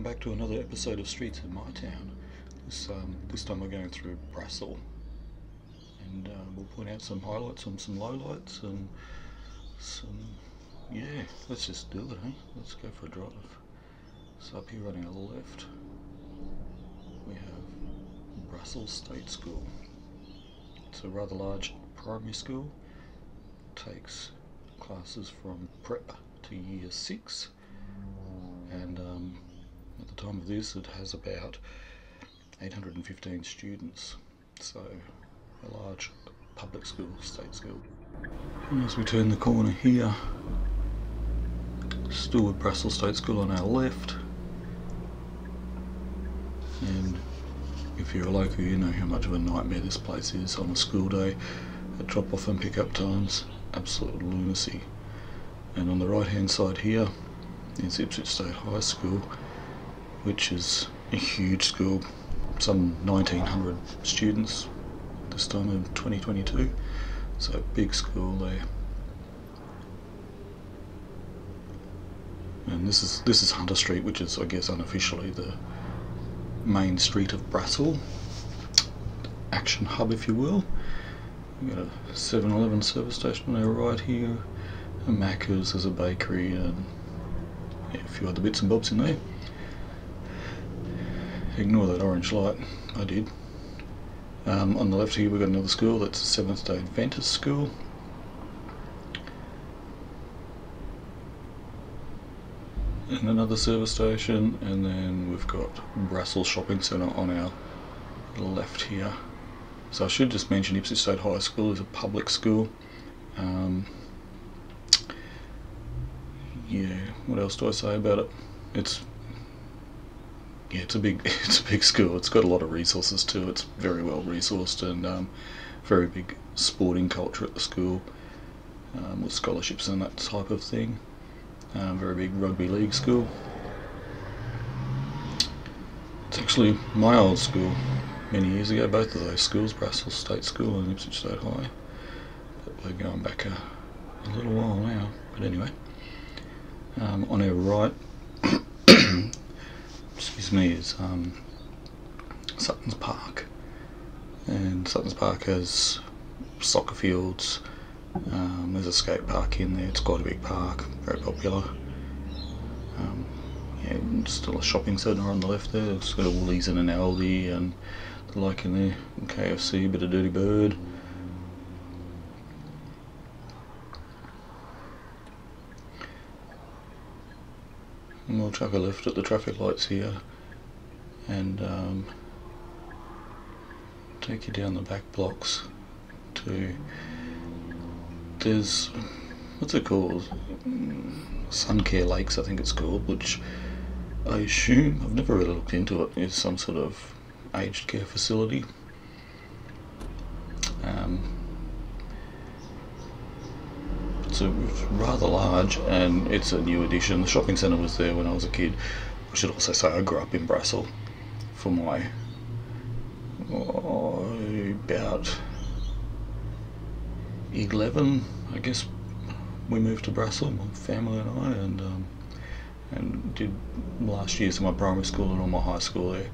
welcome back to another episode of Streets in My Town. This um, this time we're going through Brassall, and uh, we'll point out some highlights and some lowlights and some yeah. Let's just do it, eh? Let's go for a drive. So up here running on the left, we have Brassall State School. It's a rather large primary school. it Takes classes from prep to year six and um, at the time of this it has about 815 students so a large public school, state school. And as we turn the corner here with Brassall State School on our left. And if you're a local you know how much of a nightmare this place is on a school day. At drop off and pick up times absolute lunacy. And on the right hand side here is Ipswich State High School, which is a huge school, some 1900 students this time in 2022, so big school there. And this is this is Hunter Street, which is I guess unofficially the main street of Brassall, action hub if you will. We've got a 7-Eleven service station on our right here, a Macca's, there's a bakery and yeah, a few other bits and bobs in there. Ignore that orange light, I did. Um, on the left here we've got another school, that's the Seventh day Adventist School. And another service station, and then we've got Brassall Shopping Centre on our left here. So I should just mention Ipswich State High School is a public school. Um, yeah, what else do I say about it? It's yeah, it's a big it's a big school. It's got a lot of resources too. It's very well resourced and um, very big sporting culture at the school um, with scholarships and that type of thing. Um, very big rugby league school. It's actually my old school many years ago. Both of those schools, Brassall State School and Ipswich State High. But we're going back a, a little while now. But anyway. Um, on our right, excuse me, is um, Sutton's Park, and Sutton's Park has soccer fields. Um, there's a skate park in there. It's quite a big park, very popular. Um, yeah, still a shopping centre on the left there. It's got a Woolies and an Aldi and the like in there. KFC, bit of Dirty Bird. and we'll chuck a lift at the traffic lights here and um, take you down the back blocks to there's what's it called Suncare Lakes I think it's called which I assume I've never really looked into it is some sort of aged care facility um, it's, a, it's rather large and it's a new addition. The shopping centre was there when I was a kid. I should also say I grew up in Brassall for my oh, about 11 I guess we moved to Brassall my family and I and um, and did last years in my primary school and all my high school there.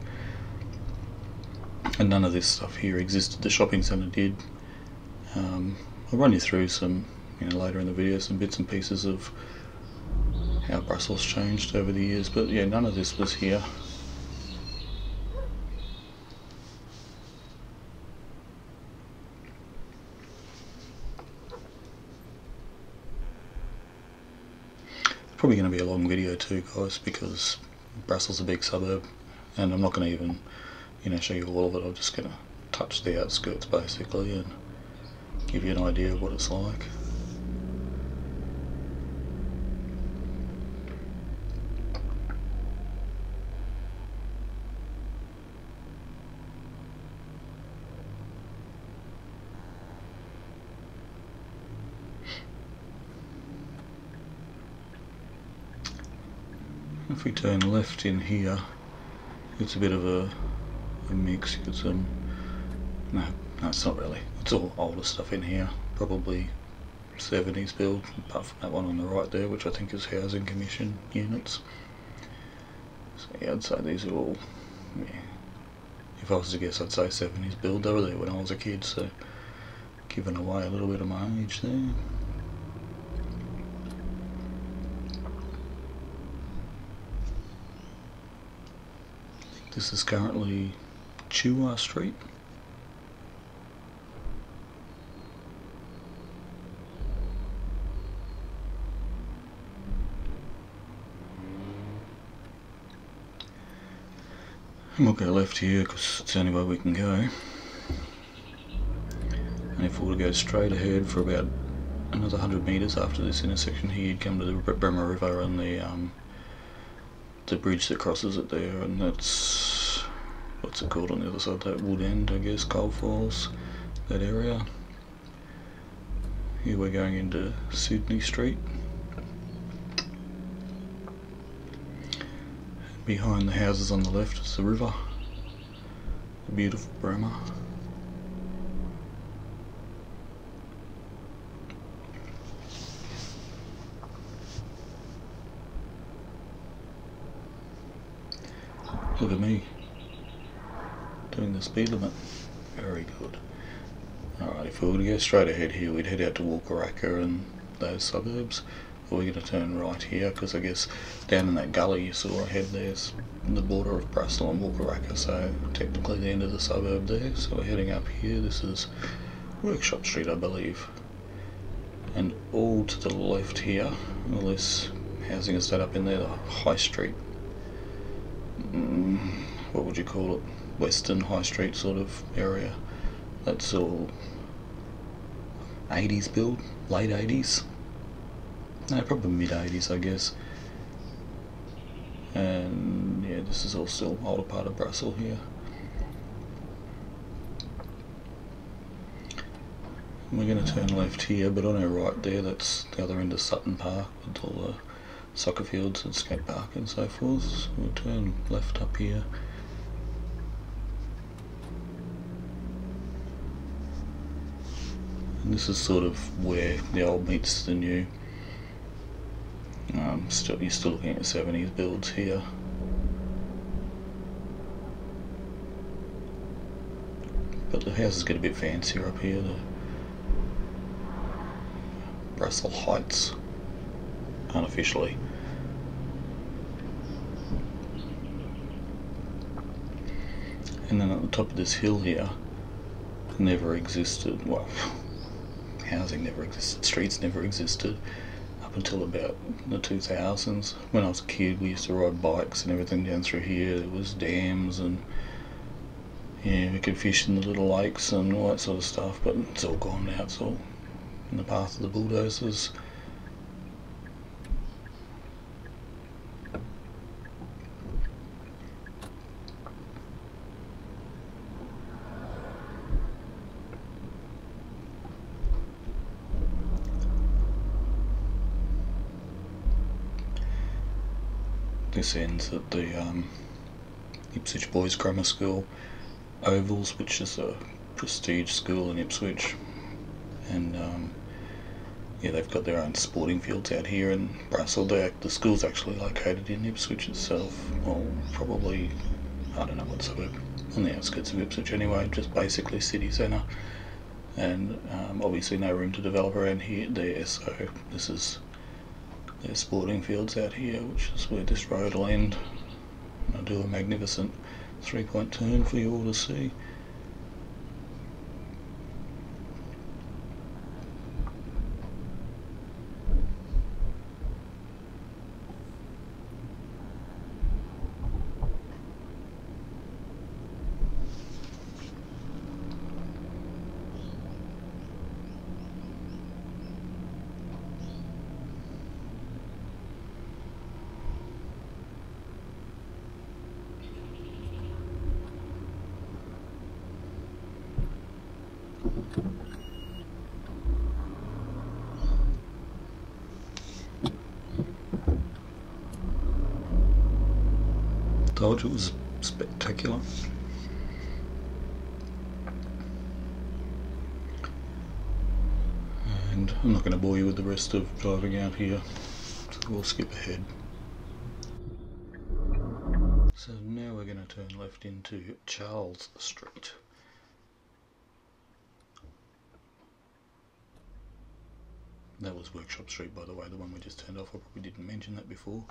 And none of this stuff here existed the shopping centre did. Um, I'll run you through some you know, later in the video some bits and pieces of how Brassall changed over the years but yeah none of this was here probably going to be a long video too guys because Brassall is a big suburb and I'm not going to even you know show you all of it. I'm just going to touch the outskirts basically and give you an idea of what it's like if we turn left in here it's a bit of a, a mix it's um no it's not really it's all older stuff in here probably 70s build apart from that one on the right there which I think is housing commission units So yeah, I'd say these are all, yeah. If I was to guess, I'd say 70s build. They were there when I was a kid, so giving away a little bit of my age there. This is currently Chua Street. And we'll go left here because it's the only way we can go. And if we were to go straight ahead for about another 100 metres after this intersection here, you'd come to the Bremer River and the um, the bridge that crosses it there, and that's what's it called on the other side? That Woodend, I guess, Coalfalls, that area. Here we're going into Sydney Street. Behind the houses on the left is the river, the beautiful Bremer. Look at me doing the speed limit. Very good. Alright, if we were to go straight ahead here, we'd head out to Wulkuraka and those suburbs. But we're going to turn right here because I guess down in that gully you saw ahead there's the border of Brassall and Wulkuraka, so technically the end of the suburb there. So we're heading up here. This is Workshop Street, I believe. And all to the left here, all this housing is estate up in there, the High Street what would you call it, Western High Street sort of area. That's all 80s build, late 80s. No, probably mid 80s, I guess. And yeah, this is all still older part of Brassall here. We're going to turn left here, but on our right there, that's the other end of Sutton Park with all the soccer fields and skate park and so forth. We'll turn left up here. And this is sort of where the old meets the new. Um, still, you're still looking at 70s builds here. But the houses get a bit fancier up here. The Brassall Heights unofficially. And then at the top of this hill here, never existed, well, housing never existed, streets never existed up until about the 2000s. When I was a kid, we used to ride bikes and everything down through here. There was dams and yeah, we could fish in the little lakes and all that sort of stuff, but it's all gone now. It's all in the path of the bulldozers. This ends at the um, Ipswich Boys Grammar School Ovals, which is a prestige school in Ipswich, and um, yeah, they've got their own sporting fields out here in Brassall. They, the school's actually located in Ipswich itself, well, probably I don't know what suburb, on the outskirts of Ipswich anyway, just basically city centre. And um, obviously no room to develop around here there, so this is there's sporting fields out here, which is where this road will end. I'll do a magnificent three-point turn for you all to see. It was spectacular. And I'm not going to bore you with the rest of driving out here, so we'll skip ahead. So now we're going to turn left into Charles Street. That was Workshop Street, by the way, the one we just turned off. I probably didn't mention that before.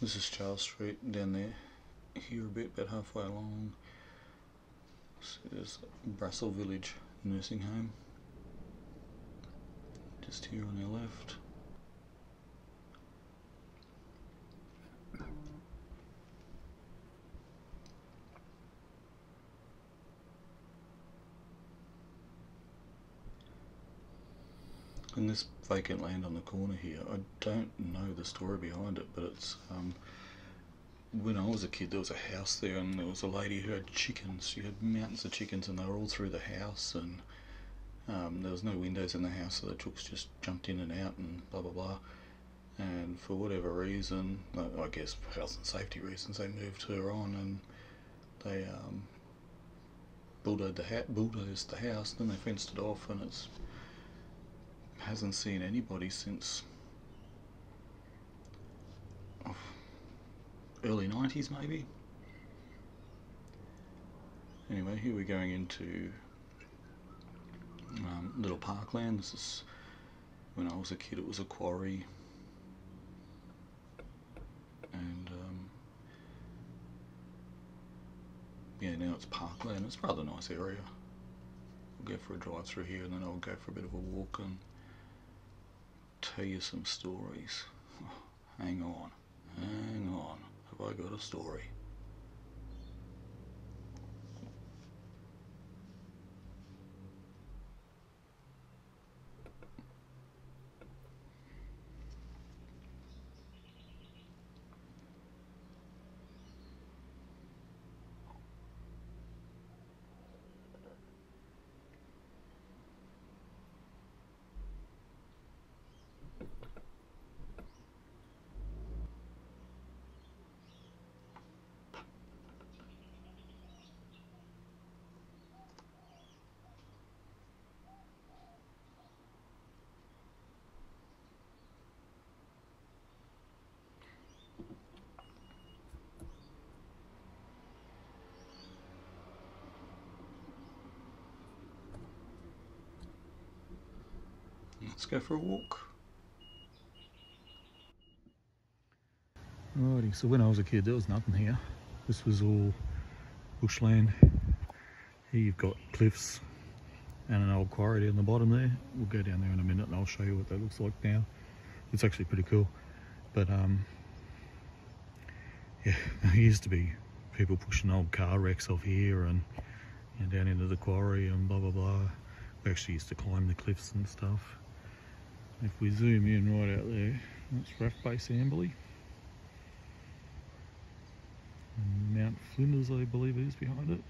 This is Charles Street down there, here a bit, about halfway along. So there's Brassall Village Nursing Home, just here on our left. And this vacant land on the corner here, I don't know the story behind it, but it's um, when I was a kid, there was a house there, and there was a lady who had chickens. She had mountains of chickens, and they were all through the house, and um, there was no windows in the house, so the chooks just jumped in and out, and blah blah blah. And for whatever reason, I guess health and safety reasons, they moved her on, and they um, bulldozed the ha- bulldozed the house. Then they fenced it off, and it's hasn't seen anybody since early 90s maybe. Anyway, here we're going into um, Little Parkland. This is when I was a kid, it was a quarry. And um, yeah, now it's Parkland. It's a rather nice area. We'll go for a drive through here and then I'll go for a bit of a walk and tell you some stories. hang on, hang on. I got a story? Let's go for a walk. Alrighty, so when I was a kid there was nothing here. This was all bushland. Here you've got cliffs and an old quarry down the bottom there. We'll go down there in a minute and I'll show you what that looks like now. It's actually pretty cool. But um, yeah, there used to be people pushing old car wrecks off here and know, down into the quarry and blah blah blah. We actually used to climb the cliffs and stuff. If we zoom in right out there, that's RAAF Base Amberley. And Mount Flinders, I believe it is behind it.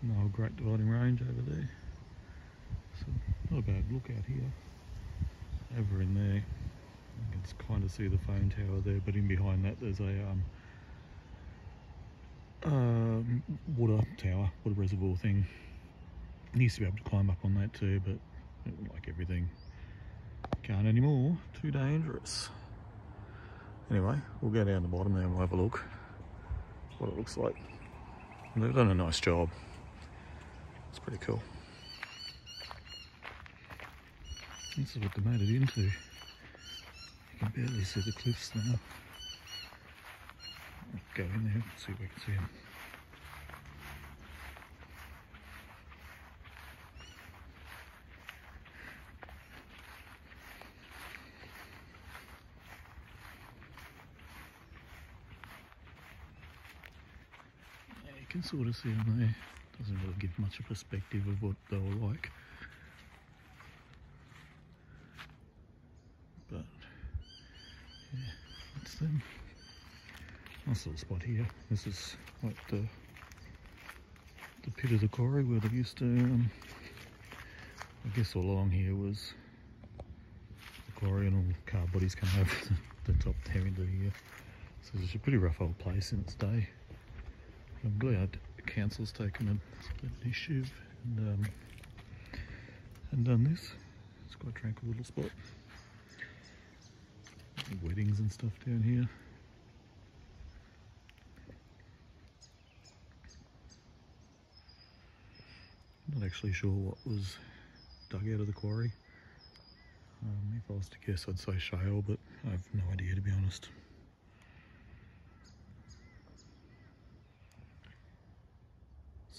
And the whole Great Dividing Range over there. So not a bad look out here. Over in there, you can kind of see the phone tower there, but in behind that there's a um, um, water tower, water reservoir thing. I used to be able to climb up on that too, but like everything, can't anymore, too dangerous. Anyway, we'll go down the bottom there and we'll have a look what it looks like. They've done a nice job. It's pretty cool. This is what they made it into. You can barely see the cliffs now. Go in there, and see if we can see them. can sort of them there. Doesn't really give much a perspective of what they were like. But yeah, that's them. Nice little spot here. This is like the the pit of the quarry where they used to um, I guess all along here was the quarry and all the car bodies come over the top there into here. So it's a pretty rough old place in its day. I'm glad the council's taken an initiative and, um, and done this. It's quite a tranquil little spot. Weddings and stuff down here. Not actually sure what was dug out of the quarry. Um, if I was to guess, I'd say shale, but I've no idea to be honest.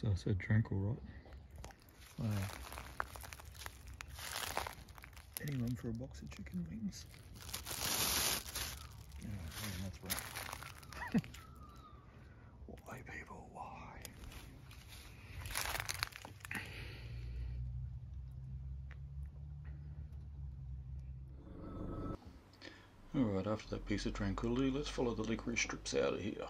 So I said tranquil, right? Wow. Anyone for a box of chicken wings? Oh, man, that's right. why, people, why? Alright, after that piece of tranquility, let's follow the licorice strips out of here.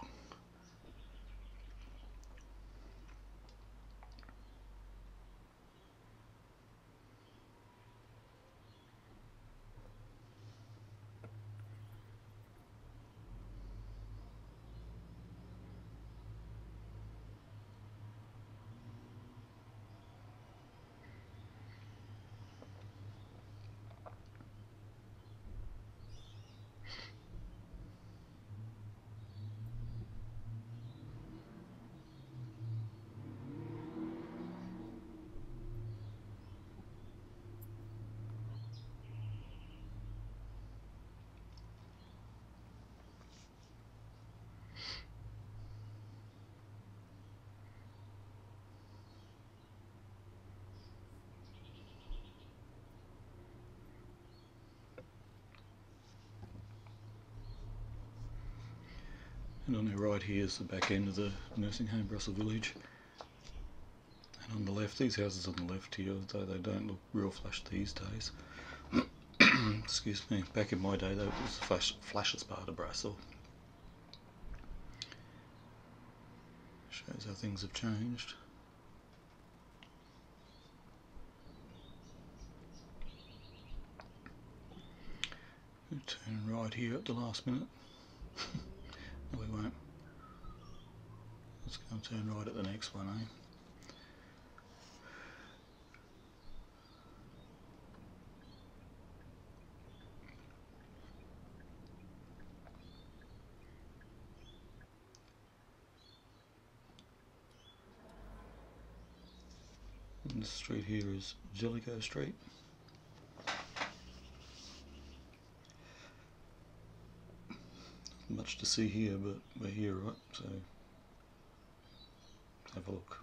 And on the right here is the back end of the nursing home, Brassall Village. And on the left, these houses on the left here, though they don't look real flush these days. Excuse me, back in my day, that was the flash, flashest part of Brassall. Shows how things have changed. Turn right here at the last minute. No, we won't. And turn right at the next one, eh? And the street here is Jellicoe Street. much to see here, but we're here, right? So have a look.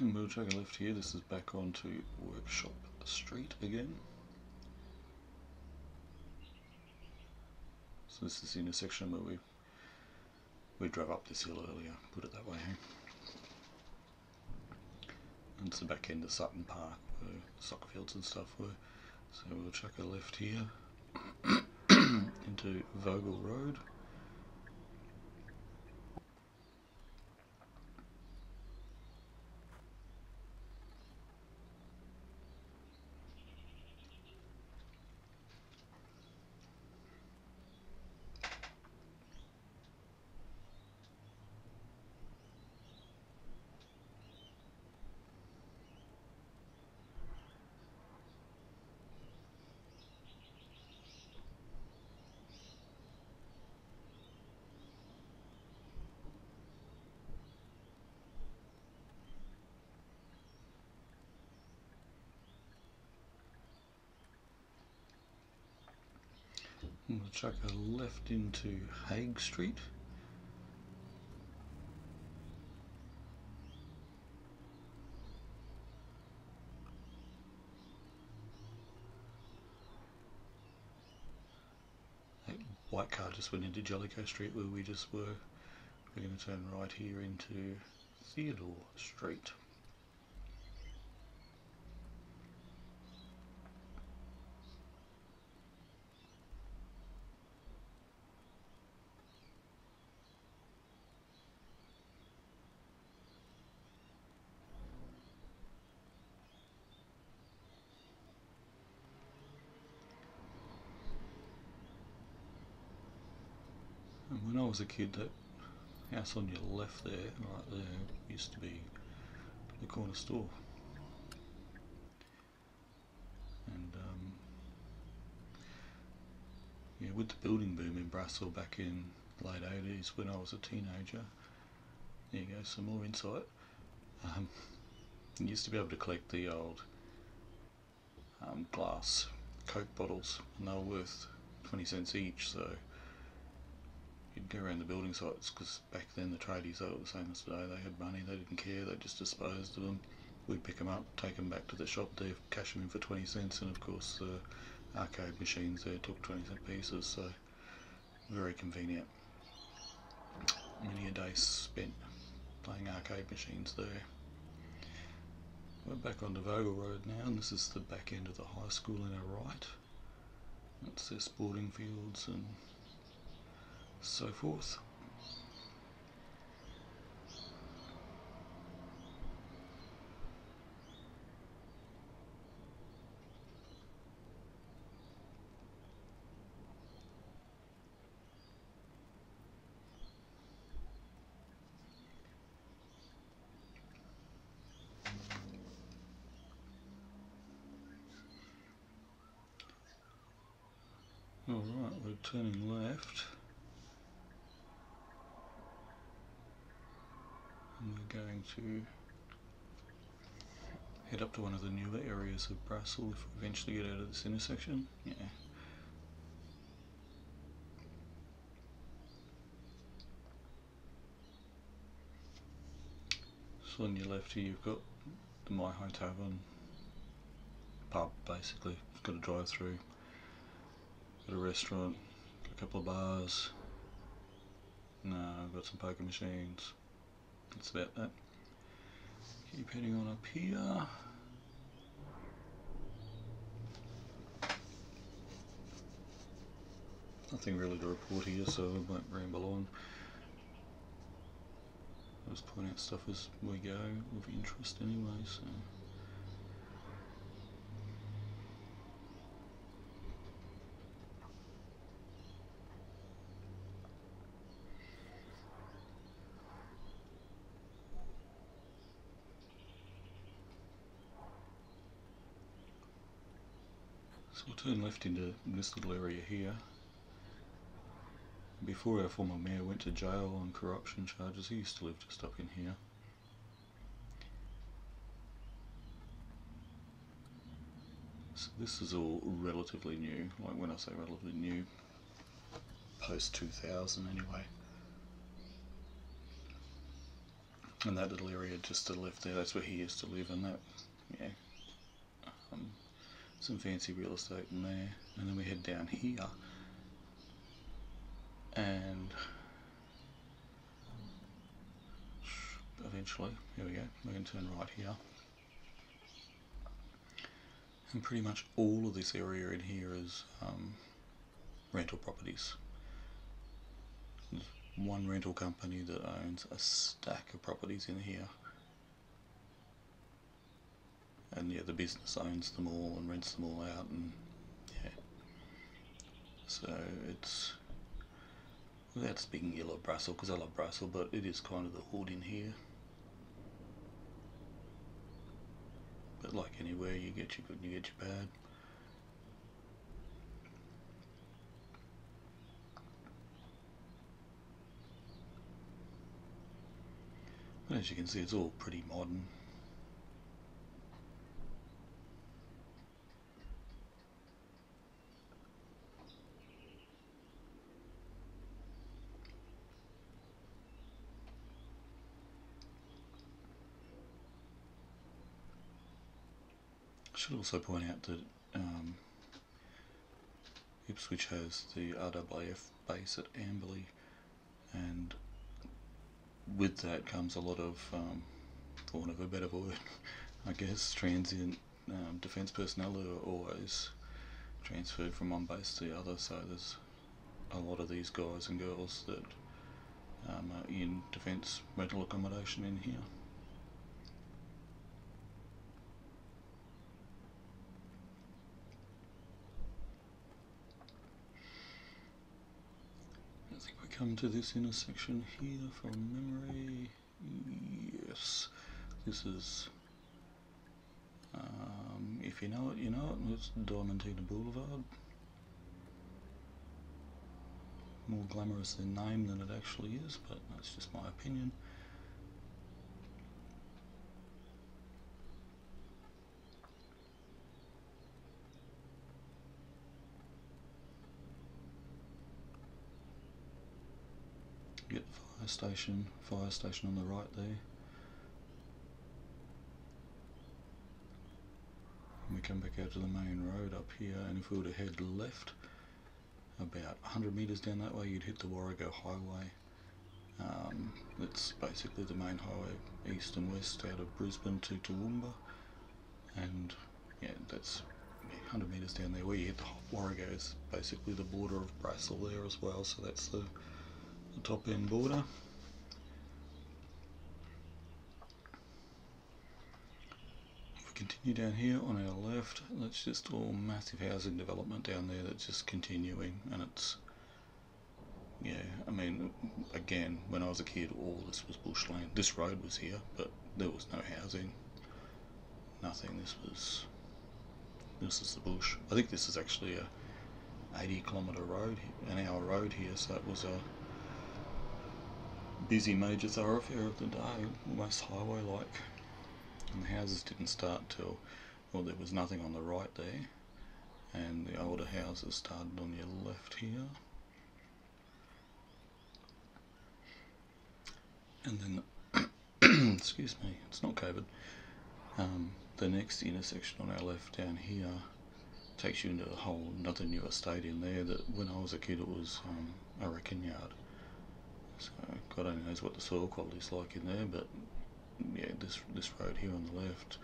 And we'll take a left here, this is back onto Workshop Street again. So this is the intersection where we we drove up this hill earlier, put it that way. And it's the back end of Sutton Park where soccer fields and stuff were. So we'll chuck a left here into Vogel Road. I'm going to chuck a left into Hague Street. That white car just went into Jellicoe Street where we just were. We're going to turn right here into Theodore Street. Was a kid, that house on your left there, right there, used to be the corner store. And um, yeah, with the building boom in Brassall back in late 80s when I was a teenager, there you go, some more insight. Um, used to be able to collect the old um, glass Coke bottles, and they were worth 20 cents each, so you'd go around the building sites because back then the tradies, they were the same as today, they had money, they didn't care, they just disposed of them. We'd pick them up, take them back to the shop there, cash them in for 20 cents, and of course the arcade machines there took 20 cent pieces, so very convenient. Many a day spent playing arcade machines there. We're back on the Vogel Road now, and this is the back end of the high school in our right. That's their sporting fields and so forth. Alright, we're turning left. And we're going to head up to one of the newer areas of Brassall if we eventually get out of this intersection. Yeah. So on your left here you've got the Mihi Tavern pub basically. It's got a drive through Got a restaurant, got a couple of bars. No, I've got some poker machines. That's about that. Keep heading on up here. Nothing really to report here, so I won't ramble on. I'll just point out stuff as we go of interest anyway, so. So we'll turn left into this little area here. Before our former mayor went to jail on corruption charges, he used to live just up in here. So this is all relatively new, like when I say relatively new, post 2000 anyway. And that little area just to the left there, that's where he used to live and that, yeah, um, some fancy real estate in there. And then we head down here and eventually, here we go, we can turn right here. And pretty much all of this area in here is um, rental properties. There's one rental company that owns a stack of properties in here. And yeah, the business owns them all and rents them all out and yeah. So it's without speaking ill of Brassall, because I love Brassall, but it is kind of the hood in here. But like anywhere, you get your good and you get your bad. But as you can see, it's all pretty modern. Should also point out that um, Ipswich has the RAAF base at Amberley and with that comes a lot of, um, for want of a better word, I guess, transient um, defence personnel who are always transferred from one base to the other so there's a lot of these guys and girls that um, are in defence rental accommodation in here. Come to this intersection here from memory. Yes, this is. Um, if you know it, you know it. It's Diamantina Boulevard. More glamorous in name than it actually is, but that's just my opinion. Get the fire station, fire station on the right there. And we come back out to the main road up here, and if we were to head left, about 100 metres down that way, you'd hit the Warrego Highway. Um, it's basically the main highway east and west out of Brisbane to Toowoomba, and yeah, that's 100 metres down there. Where you hit the Warrego is basically the border of Brassall there as well, so that's the top end border. If we continue down here on our left, that's just all massive housing development down there that's just continuing and it's yeah, I mean, again, when I was a kid, all this was bushland. This road was here, but there was no housing, nothing. This was, this is the bush. I think this is actually a 80 kilometre road, an hour road here, so it was a busy major thoroughfare of the day, almost highway like. And the houses didn't start till, well, there was nothing on the right there, and the older houses started on your left here. And then, excuse me, it's not COVID. Um, the next intersection on our left down here takes you into a whole another new estate in there that when I was a kid it was um, a wrecking yard. So God only knows what the soil quality is like in there, but yeah, this this road here on the left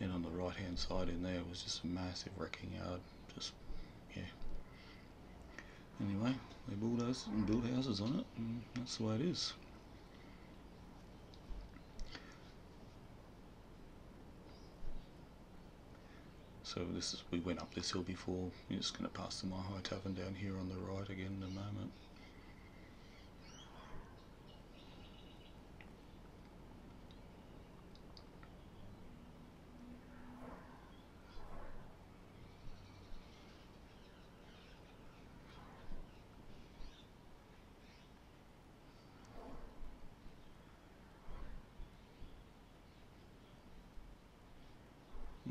and on the right hand side in there was just a massive wrecking yard. Just yeah. Anyway, they build houses and build houses on it, and that's the way it is. So this is we went up this hill before. We're just going to pass the Mihi Tavern down here on the right again in a moment.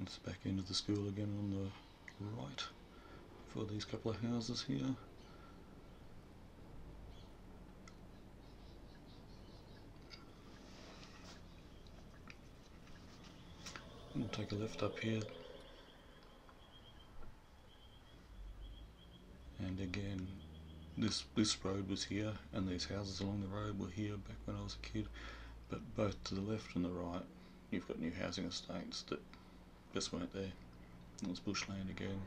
It's back into the school again on the right for these couple of houses here. We'll take a lift up here. And again, this this road was here and these houses along the road were here back when I was a kid. But both to the left and the right, you've got new housing estates that just weren't there. It was bushland again.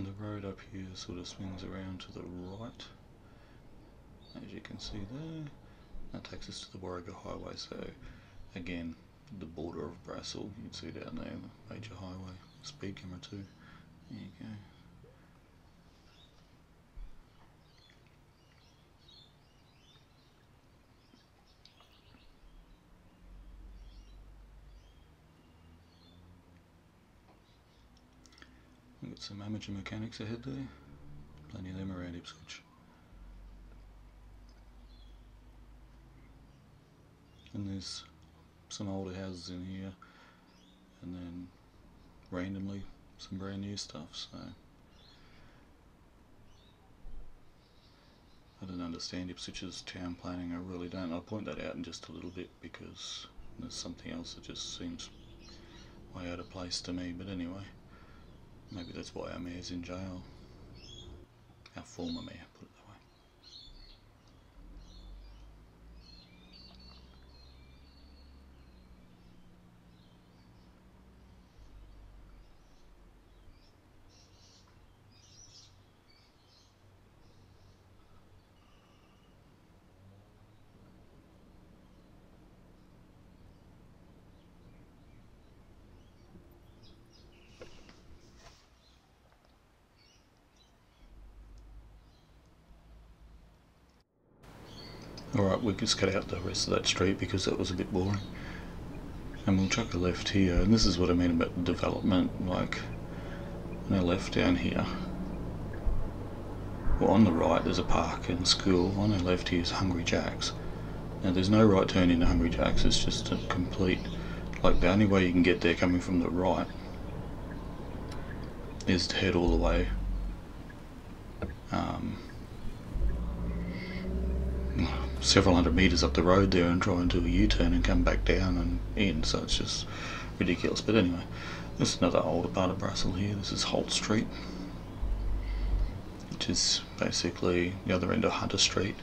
And the road up here sort of swings around to the right, as you can see there. That takes us to the Warrego Highway, so again, the border of Brassall, you can see down there, the major highway, speed camera too. There you go. Some amateur mechanics ahead there. Plenty of them around Ipswich. And there's some older houses in here, and then randomly some brand new stuff. So I don't understand Ipswich's town planning, I really don't. I'll point that out in just a little bit because there's something else that just seems way out of place to me, but anyway, maybe that's why mayor's in jail. Our former mayor, put it that way. Alright, we just cut out the rest of that street because that was a bit boring. And we'll chuck a left here, and this is what I mean about development, like on our left down here. Well, on the right there's a park and school, on our left here is Hungry Jack's. Now there's no right turn into Hungry Jack's, it's just a complete, like the only way you can get there coming from the right is to head all the way um, several hundred metres up the road there and try and do a U-turn and come back down and in, so it's just ridiculous. But anyway, this is another older part of Brassall here. This is Holt Street, which is basically the other end of Hunter Street.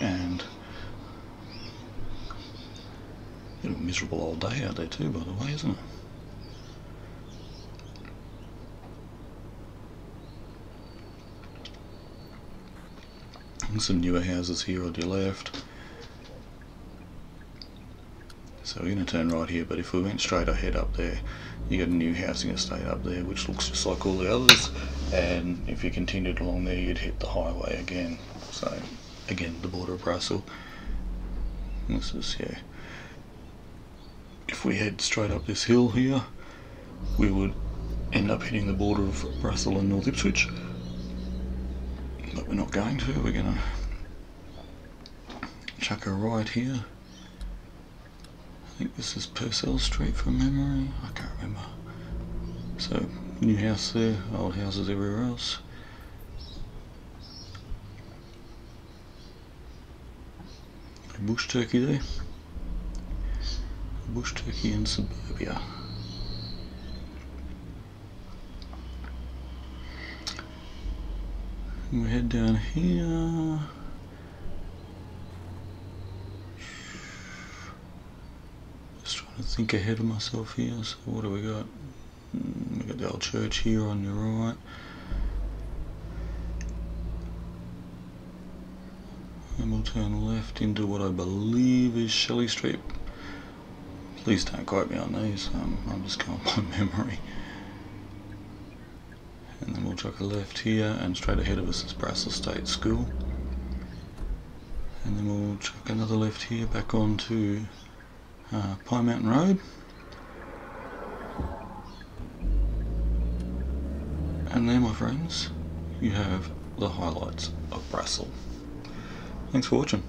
And a miserable old day out there too, by the way, isn't it? Some newer houses here on your left. So we're going to turn right here, but if we went straight ahead up there, you got a new housing estate up there, which looks just like all the others. And if you continued along there, you'd hit the highway again. So, again, the border of Brassall. This is, yeah. If we head straight up this hill here, we would end up hitting the border of Brassall and North Ipswich but we're not going to. We're going to chuck a right here. I think this is Purcell Street from memory. I can't remember. So, new house there, old houses everywhere else. A bush turkey there. A bush turkey in suburbia. We head down here. Just trying to think ahead of myself here. So what do we got? Hmm, we got the old church here on your right. And we'll turn left into what I believe is Shelley Street. Please don't quote me on these, um, I'm just going by memory and then we'll chuck a left here and straight ahead of us is Brassall State School and then we'll chuck another left here back onto uh, Pine Mountain Road and there my friends you have the highlights of Brassall. Thanks for watching.